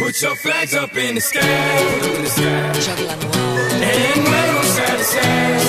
Put your flags up in the sky, in the sky. And wave them side to.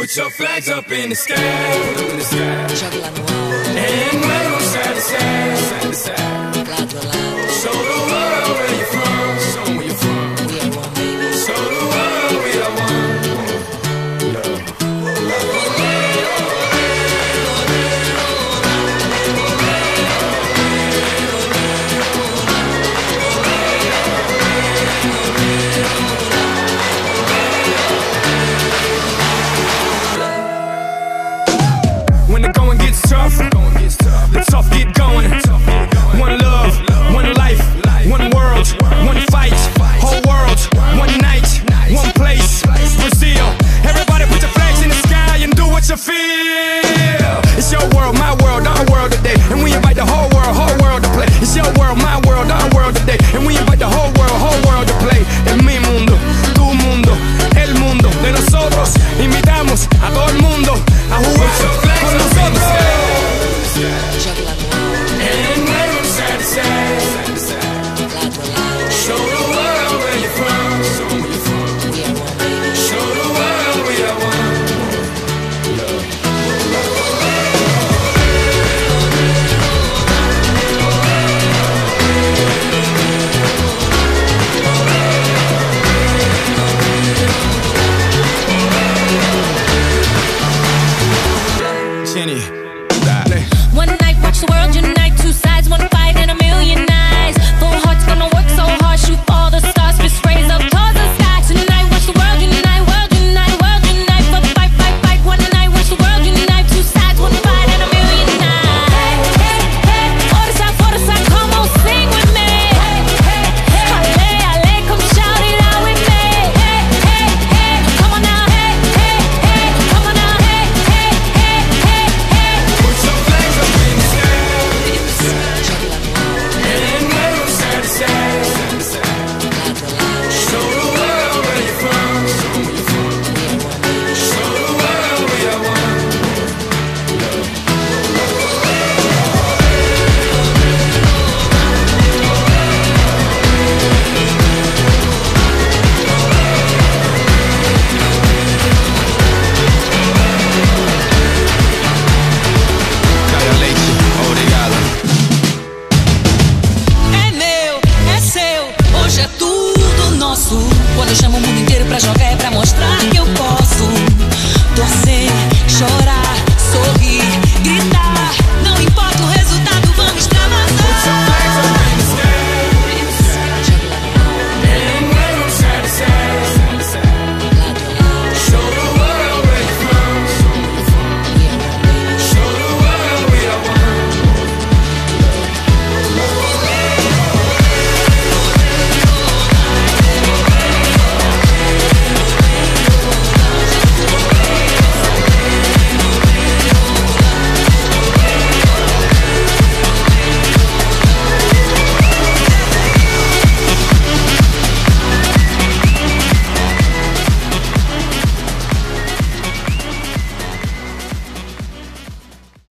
Put your flags up in the sky, in the sky. Juggle on the wall. And wave them side to side, side to side. Quando eu chamo o mundo inteiro pra jogar é pra mostrar.